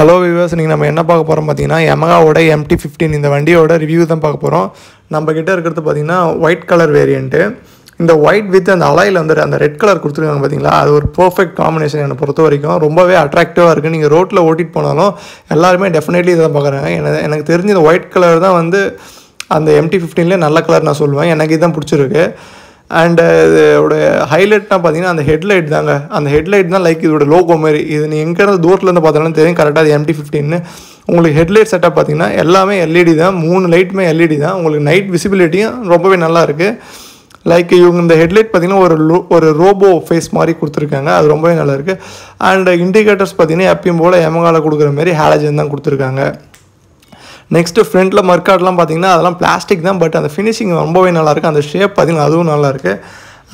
Hello viewers நீங்கள் நம்ம என்ன பார்க்க போகிறோம் பார்த்தீங்கன்னா எமகாவோட எம்டி ஃபிஃப்டீன் இந்த வண்டியோட ரிவ்யூ தான் பார்க்க போகிறோம் நம்ம கிட்டே இருக்கிறது பார்த்தீங்கன்னா ஒயிட் கலர் வேரியண்ட்டு இந்த ஒயிட் வித் அந்த அலாயில் வந்து அந்த ரெட் கலர் கொடுத்துருக்காங்க பார்த்தீங்களா? அது ஒரு பர்ஃபெக்ட் காம்பினேஷன் என்னை பொறுத்த வரைக்கும். ரொம்பவே அட்ராக்டிவாக இருக்குது நீங்கள் ரோட்டில் ஓட்டிட்டு போனாலும் எல்லாருமே டெஃபினெட்லி இதை பார்க்குறாங்க. எனக்கு எனக்கு தெரிஞ்ச இந்த ஒயிட் கலர் தான் வந்து அந்த எம்டி ஃபிஃப்டீன்லேயே நல்ல கலர் நான் சொல்லுவேன் எனக்கு இதுதான் பிடிச்சிருக்கு. அண்டு uh, இதோட ஹைலைட்னா பார்த்தீங்கன்னா அந்த ஹெட்லைட் தாங்க. அந்த ஹெட்லைட் தான் லைக் இதோட லோகோ மாதிரி. இது நீ எங்கேருந்து தூரத்துலேருந்து பார்த்தாலும் தெரியும். கரெக்டாக அது எம்டி ஃபிஃப்டின்னு உங்களுக்கு ஹெட்லைட் செட்டப் பார்த்தீங்கன்னா எல்லாமே எல்இடி தான். மூணு லைட்டுமே எல்இடி தான். உங்களுக்கு நைட் விசிபிலிட்டியும் ரொம்பவே நல்லா இருக்குது லைக் இவங்க இந்த ஹெட்லைட் பார்த்தீங்கன்னா ஒரு லோ ஒரு ரோபோ ஃபேஸ் மாதிரி கொடுத்துருக்காங்க. அது ரொம்பவே நல்லாயிருக்கு அண்ட் இண்டிகேட்டர்ஸ் uh, பார்த்தீங்கன்னா எப்பயும் போல் எமகால கொடுக்குற மாதிரி ஹேலஜன் தான் கொடுத்துருக்காங்க. நெக்ஸ்ட்டு ஃப்ரண்ட்டில் மர்க்காட்லாம் பார்த்தீங்கன்னா அதெல்லாம் பிளாஸ்டிக் தான் பட் அந்த ஃபினிஷிங் ரொம்பவே நல்லாயிருக்கு அந்த ஷேப் பார்த்தீங்கன்னா அதுவும் நல்லாயிருக்கு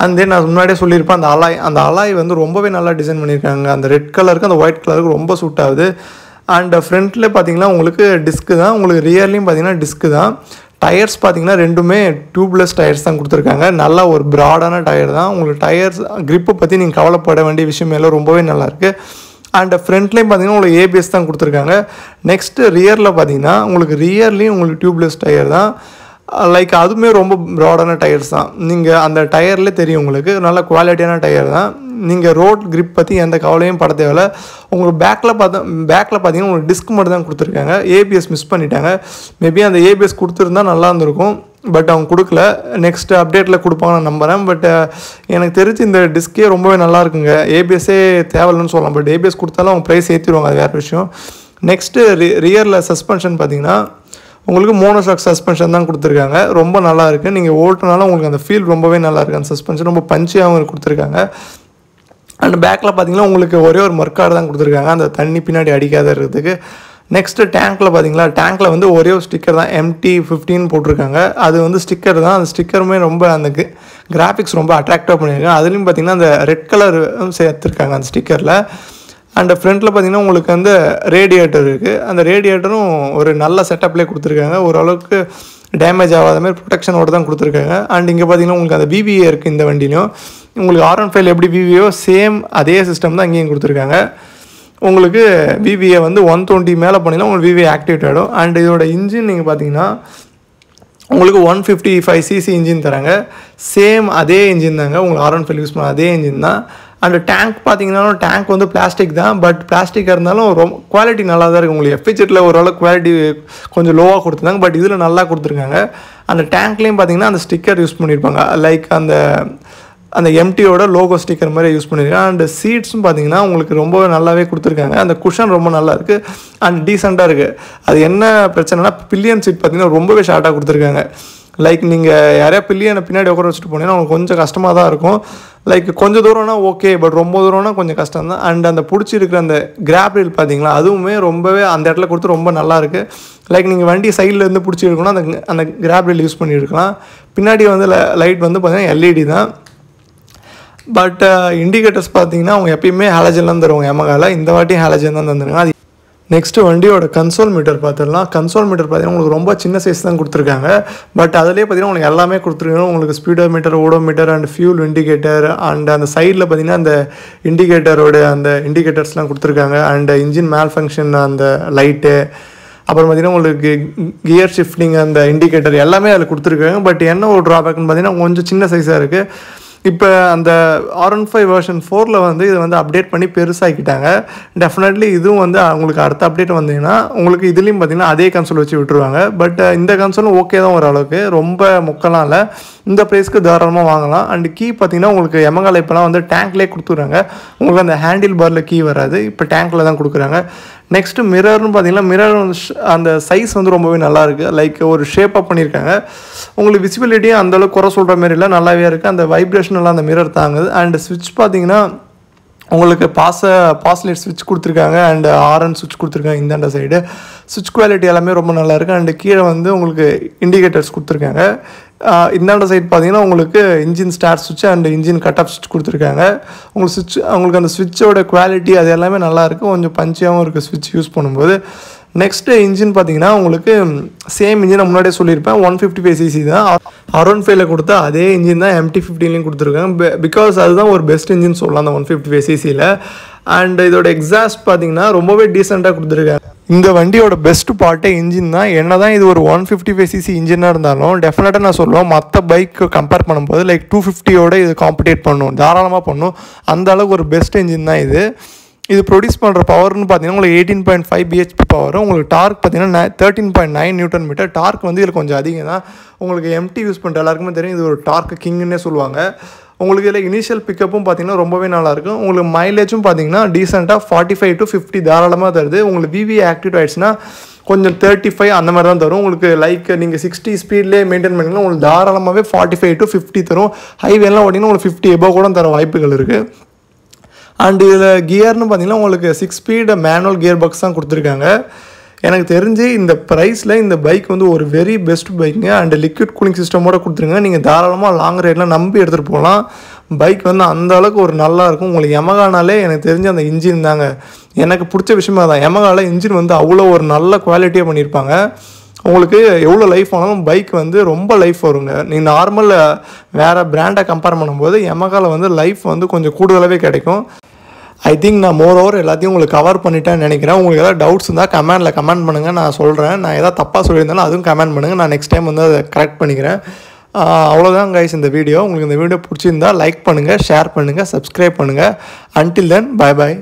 அண்ட் தென் நான் முன்னாடியே சொல்லியிருப்பேன் அந்த அலாய் அந்த அலாய் வந்து ரொம்பவே நல்லா டிசைன் பண்ணியிருக்காங்க. அந்த ரெட் கலருக்கு அந்த ஒயிட் கலருக்கு ரொம்ப சூட் ஆகுது. அண்ட் ஃப்ரண்ட்டில் பார்த்தீங்கன்னா உங்களுக்கு டிஸ்க்கு தான் உங்களுக்கு ரியர்லேயும் பார்த்தீங்கன்னா டிஸ்க்கு தான். டயர்ஸ் பார்த்தீங்கன்னா ரெண்டுமே டியூப்லெஸ் டயர்ஸ் தான் கொடுத்துருக்காங்க. நல்லா ஒரு ப்ராடான டயர் தான். உங்களுக்கு டயர்ஸ் க்ரிப்பை பற்றி நீங்கள் கவலைப்பட வேண்டிய விஷயம் எல்லாம் ரொம்பவே நல்லாயிருக்கு அண்ட் ஃப்ரண்ட்லேயும் பார்த்தீங்கன்னா உங்களுக்கு ஏபிஎஸ் தான் கொடுத்துருக்காங்க. நெக்ஸ்ட்டு ரியரில் பார்த்தீங்கன்னா உங்களுக்கு ரியர்லேயும் உங்களுக்கு டியூப்லெஸ் டயர் தான். Uh, லைக் அதுவுமே ரொம்ப ப்ராடான டயர்ஸ் தான். நீங்கள் அந்த டயர்லேயே தெரியும் உங்களுக்கு. நல்ல குவாலிட்டியான டயர் தான். நீங்கள் ரோட் கிரிப் பற்றி எந்த கவலையும் பட தேவையில்ல. உங்களுக்கு பேக்கில் பார்த்தா பேக்கில் பார்த்தீங்கன்னா உங்களுக்கு டிஸ்க் மட்டும் தான் கொடுத்துருக்காங்க. ஏபிஎஸ் மிஸ் பண்ணிட்டாங்க. மேபி அந்த ஏபிஎஸ் கொடுத்துருந்தா நல்லா இருந்திருக்கும். பட் அவங்க கொடுக்கல. நெக்ஸ்ட் அப்டேட்டில் கொடுப்பாங்கன்னு நம்புகிறேன் பட் uh, எனக்கு தெரிஞ்சு இந்த டிஸ்கே ரொம்பவே நல்லா இருக்குங்க. ஏபிஎஸ்ஸே தேவையில்லைன்னு சொல்லலாம். பட் ஏபிஎஸ் கொடுத்தாலும் அவங்க ப்ரைஸ் ஏற்றிடுவாங்க அது வேறு விஷயம். நெக்ஸ்ட்டு ரி ரியரில் சஸ்பென்ஷன் பார்த்தீங்கன்னா உங்களுக்கு மோனோஷாக் சஸ்பென்ஷன் தான் கொடுத்துருக்காங்க. ரொம்ப நல்லா இருக்குது நீங்கள் ஓட்டுனாலும் உங்களுக்கு அந்த ஃபீல் ரொம்பவே நல்லா இருக்குது அந்த சஸ்பென்ஷன் ரொம்ப பஞ்சியாகவும் கொடுத்துருக்காங்க. அண்ட் பேக்கில் பார்த்தீங்கன்னா உங்களுக்கு ஒரே ஒரு மர்க்காடு தான் கொடுத்துருக்காங்க. அந்த தண்ணி பின்னாடி அடிக்காத இருக்கிறதுக்கு நெக்ஸ்ட்டு டேங்க்கில் பார்த்தீங்களா டேங்க்கில் வந்து ஒரே ஒரு ஸ்டிக்கர் தான். எம்டி ஃபிஃப்டின்னு போட்டிருக்காங்க. அது வந்து ஸ்டிக்கர் தான். அந்த ஸ்டிக்கருமே ரொம்ப அந்த கிராஃபிக்ஸ் ரொம்ப அட்ராக்டிவாக பண்ணியிருக்காங்க. அதுலேயும் பார்த்தீங்கன்னா அந்த ரெட் கலர் சேர்த்துருக்காங்க அந்த ஸ்டிக்கரில் அண்ட் ஃப்ரண்ட்டில் பார்த்தீங்கன்னா உங்களுக்கு வந்து ரேடியேட்டர் இருக்குது அந்த ரேடியேட்டரும் ஒரு நல்ல செட்டப்லேயே கொடுத்துருக்காங்க. ஓரளவுக்கு டேமேஜ் ஆகாத மாதிரி ப்ரொடெக்ஷனோட தான் கொடுத்துருக்காங்க. அண்ட் இங்கே பார்த்தீங்கன்னா உங்களுக்கு அந்த பிபிஏ இருக்குது இந்த வண்டிலையும் உங்களுக்கு ஆர் ஒன் ஃபைவ் எப்படி விவிஓ சேம் அதே சிஸ்டம் தான் இங்கேயும் கொடுத்துருக்காங்க. உங்களுக்கு விவிஏ வந்து ஒன் டுவெண்ட்டி மேலே பண்ணிங்கன்னா உங்களுக்கு விவிஏ ஆக்டிவேட் ஆகிடும் அண்ட் இதோட இன்ஜின் நீங்கள் பார்த்தீங்கன்னா உங்களுக்கு one fifty five CC engine தராங்க. சேம் அதே இன்ஜின் தாங்க. உங்களுக்கு ஆர் ஒன் ஃபைவ் யூஸ் பண்ண அதே இன்ஜின் தான். அண்ட் டேங்க் பார்த்தீங்கன்னா டேங்க் வந்து பிளாஸ்டிக் தான். பட் பிளாஸ்டிக்காக இருந்தாலும் ரொம்ப குவாலிட்டி நல்லா தான் இருக்குது உங்களுக்கு எஃபிஜெட்டில் ஓரளவு குவாலிட்டி கொஞ்சம் லோவாக கொடுத்துருந்தாங்க. பட் இதில் நல்லா கொடுத்துருக்காங்க. அந்த டேங்க்லேயும் பார்த்தீங்கன்னா அந்த ஸ்டிக்கர் யூஸ் பண்ணியிருப்பாங்க லைக் அந்த அந்த எம்டியோட லோகோ ஸ்டிக்கர் மாதிரி யூஸ் பண்ணியிருக்கேன் அண்ட் சீட்ஸும் பார்த்தீங்கன்னா உங்களுக்கு ரொம்பவே நல்லாவே கொடுத்துருக்காங்க. அந்த குஷன் ரொம்ப நல்லா இருக்குது அண்ட் டீசெண்டாக இருக்குது அது என்ன பிரச்சனைனா பில்லியன் சீட் பார்த்தீங்கன்னா ரொம்பவே ஷார்ட்டாக கொடுத்துருக்காங்க. லைக் நீங்கள் யாரையா பில்லியனை பின்னாடி உட்கார வச்சுட்டு போனீங்கன்னா உங்களுக்கு கொஞ்சம் கஷ்டமாக தான் இருக்கும். லைக் கொஞ்சம் தூரம்னா ஓகே பட் ரொம்ப தூரம்னா கொஞ்சம் கஷ்டம் தான். அண்ட் அந்த பிடிச்சிருக்கிற அந்த கிராப் ரீல் பார்த்தீங்களா அதுவுமே ரொம்பவே அந்த இடத்துல கொடுத்து ரொம்ப நல்லா இருக்குது லைக் நீங்கள் வண்டி சைடில் இருந்து பிடிச்சிருக்கணும் அந்த அந்த கிராப் ரீல் யூஸ் பண்ணியிருக்கலாம் பின்னாடி வந்து லைட் வந்து பார்த்தீங்கன்னா எல்இடி தான். பட் இண்டிகேட்டர்ஸ் uh, பார்த்தீங்கன்னா அவங்க எப்பயுமே ஹாலஜன் தான் தருவாங்க. எமகால இந்த வாட்டி ஹாலஜன் தான் தந்துருங்க அது நெக்ஸ்ட்டு வண்டியோட கன்சோல் மீட்டர் பார்த்துடலாம். கன்சோல் மீட்டர் பார்த்தீங்கன்னா உங்களுக்கு ரொம்ப சின்ன சைஸ் தான் கொடுத்துருக்காங்க. பட் அதிலே பார்த்தீங்கன்னா உங்களுக்கு எல்லாமே கொடுத்துருக்காங்க உங்களுக்கு speedo meter odo meter and fuel indicator and அந்த சைடில் பார்த்தீங்கன்னா அந்த இண்டிகேட்டரோட அந்த இண்டிகேட்டர்ஸ்லாம் கொடுத்துருக்காங்க. அண்ட் இன்ஜின் மேல் ஃபங்க்ஷன் அந்த லைட்டு அப்புறம் பார்த்தீங்கன்னா உங்களுக்கு கியர் ஷிஃப்டிங் அந்த இண்டிகேட்டர் எல்லாமே அதில் கொடுத்துருக்காங்க. பட் என்ன ஒரு ட்ராபேக்னு பார்த்தீங்கன்னா கொஞ்சம் சின்ன சைஸாக இருக்குது இப்போ அந்த ஆர் ஒன் ஃபைவ் வெர்ஷன் ஃபோரில் வந்து இதை வந்து அப்டேட் பண்ணி பெருசாக்கிட்டாங்க. டெஃபினெட்லி இதுவும் வந்து அவங்களுக்கு அடுத்த அப்டேட் வந்தீங்கன்னா உங்களுக்கு இதுலேயும் பார்த்தீங்கன்னா அதே கன்சோல் வச்சு விட்டுருவாங்க. பட் இந்த கன்சோலும் ஓகே தான் ஓரளவுக்கு ரொம்ப முக்கலாம் இல்லை. இந்த ப்ரைஸ்க்கு தாராளமாக வாங்கலாம். அண்ட் கீ பார்த்தீங்கன்னா உங்களுக்கு எமகால இப்போலாம் வந்து டேங்க்லேயே கொடுத்துட்றாங்க. உங்களுக்கு அந்த ஹேண்டில் பாரில் கீ வராது. இப்போ டேங்க்கில் தான் கொடுக்குறாங்க. நெக்ஸ்ட்டு மிரர்னு பார்த்தீங்கன்னா மிரர் வந்து அந்த சைஸ் வந்து ரொம்பவே நல்லா இருக்குது லைக் ஒரு ஷேப்பாக பண்ணியிருக்காங்க உங்களுக்கு விசிபிலிட்டியும் அந்தளவுக்கு குறை சொல்கிற மாதிரி இல்லை. நல்லாவே இருக்குது அந்த வைப்ரேஷன் எல்லாம் அந்த மிரர் தாங்குது. அண்ட் ஸ்விட்ச் பார்த்தீங்கன்னா உங்களுக்கு பாச பாஸ்லைட் ஸ்விட்ச் கொடுத்துருக்காங்க. அண்ட் ஆர்என் ஸ்விட்ச் கொடுத்துருக்காங்க இந்தாண்ட சைடு ஸ்விட்ச் குவாலிட்டி எல்லாமே ரொம்ப நல்லா இருக்குது கீழே வந்து உங்களுக்கு இண்டிகேட்டர்ஸ் கொடுத்துருக்காங்க. இந்தாண்ட சைட் பார்த்தீங்கன்னா உங்களுக்கு இன்ஜின் ஸ்டார்ட் சுவிட்ச் அண்ட் இன்ஜின் கட் ஆஃப் சுவிட்ச் கொடுத்துருக்காங்க. உங்களுக்கு சுவிட்ச் உங்களுக்கு அந்த சுவிட்சோட குவாலிட்டி அது எல்லாமே நல்லா கொஞ்சம் பஞ்சியாகவும் இருக்குது சுவிட்ச் யூஸ் பண்ணும்போது. நெக்ஸ்ட்டு இன்ஜின் பார்த்தீங்கன்னா உங்களுக்கு சேம் இன்ஜின் நான் முன்னாடியே சொல்லியிருப்பேன். ஒன் ஃபிஃப்டி ஃபைவ் சிசி தான் அரௌண்ட் ஃபைவ்ல கொடுத்த அதே இன்ஜின் தான் எம்டி ஃபிஃப்டின்லையும் கொடுத்துருக்காங்க பிகாஸ் அதுதான் ஒரு பெஸ்ட் இன்ஜின் சொல்லலாம் அந்த ஒன் ஃபிஃப்டி ஃபைவ் சிசியில் அண்ட் இதோட எக்ஸாஸ்ட் பார்த்தீங்கன்னா ரொம்பவே டீசெண்டாக கொடுத்துருக்காங்க இந்த வண்டியோட பெஸ்ட் பார்ட்டே இன்ஜின் தான். என்ன தான் இது ஒரு ஒன் ஃபிஃப்டி ஃபைவ் சிசி இன்ஜினாக இருந்தாலும் டெஃபினட்டாக நான் சொல்லுவேன் மற்ற பைக் கம்பேர் பண்ணும்போது லைக் டூ ஃபிஃப்டியோட இது காம்படேட் பண்ணும். தாராளமாக பண்ணும். அந்த அளவுக்கு ஒரு பெஸ்ட் இன்ஜின் தான் இது. இது ப்ரொடியூஸ் பண்ணுற பவர்னு பார்த்தீங்கன்னா உங்களுக்கு எயிட்டீன் பாயிண்ட் ஃபைவ் பிஹெச்பி பவரும் உங்களுக்கு டார்க் பார்த்தீங்கன்னா thirteen point nine newton meter torque வந்து இதில் கொஞ்சம் அதிகம் தான். உங்களுக்கு எம்டி யூஸ் பண்ணுற எல்லாருக்குமே தெரியும். இது ஒரு டார்க் கிங்குன்னே சொல்லுவாங்க. உங்களுக்கு இதில் இனிஷியல் பிக்கப்பும் பார்த்தீங்கன்னா ரொம்பவே நல்லாயிருக்கும் உங்களுக்கு மைலேஜும் பார்த்தீங்கன்னா டீசெண்டாக ஃபார்ட்டி ஃபைவ் டு ஃபிஃப்டி தாராளமாக தருது. உங்களுக்கு விவி ஆக்டிவ் ஆயிடுச்சுன்னா கொஞ்சம் தேர்ட்டி ஃபைவ் அந்த மாதிரி தான் தரும். உங்களுக்கு லைக் நீங்கள் சிக்ஸ்டி ஸ்பீட்லேயே மெயின்டைன் பண்ணிங்கன்னா உங்களுக்கு தாராளமாகவே ஃபார்ட்டி ஃபைவ் டு ஃபிஃப்டி தரும் ஹைவேலாம் ஓட்டிங்கன்னா உங்களுக்கு ஃபிஃப்டி எபோ கூட தர வாய்ப்புகள் இருக்குது அண்ட் இதில் கியர்னு பார்த்தீங்கன்னா உங்களுக்கு six speed manual gear box தான் கொடுத்துருக்காங்க. எனக்கு தெரிஞ்சு இந்த ப்ரைஸில் இந்த பைக் வந்து ஒரு வெரி பெஸ்ட் பைக்குங்க அண்ட் லிக்விட் கூலிங் சிஸ்டமோட கொடுத்துருங்க. நீங்கள் தாராளமாக லாங் ரைட்லாம் நம்பி எடுத்துகிட்டு போகலாம் பைக் வந்து அந்த அளவுக்கு ஒரு நல்லா இருக்கும். உங்களுக்கு எமகானாலே எனக்கு தெரிஞ்ச அந்த இன்ஜின் தாங்க. எனக்கு பிடிச்ச விஷயமா தான் எமகாவில் இன்ஜின் வந்து அவ்வளோ ஒரு நல்ல குவாலிட்டியாக பண்ணியிருப்பாங்க. உங்களுக்கு எவ்வளோ லைஃப் ஆனாலும் பைக் வந்து ரொம்ப லைஃப் வருங்க. நீங்கள் நார்மல் வேறு பிராண்டை கம்பேர் பண்ணும்போது எமகாவில் வந்து லைஃப் வந்து கொஞ்சம் கூடுதலாகவே கிடைக்கும். ஐ திங்க் நான் மோர் ஓவர் எல்லாத்தையும் உங்களுக்கு கவர் பண்ணிட்டேன்னு நினைக்கிறேன். உங்களுக்கு ஏதாவது டவுட்ஸ் இருந்தால் கமெண்டில் கமெண்ட் பண்ணுங்கள் நான் சொல்கிறேன் நான் எதாவது தப்பாக சொல்லியிருந்தாலும் அதுவும் கமெண்ட் பண்ணுங்கள் நான் நெக்ஸ்ட் டைம் வந்து அதை கரெக்ட் பண்ணிக்கிறேன். அவ்வளோதான் கைஸ் இந்த வீடியோ உங்களுக்கு இந்த வீடியோ பிடிச்சிருந்தா லைக் பண்ணுங்கள் ஷேர் பண்ணுங்கள் சப்ஸ்கிரைப் பண்ணுங்கள் அன்டில் தென் பை பாய்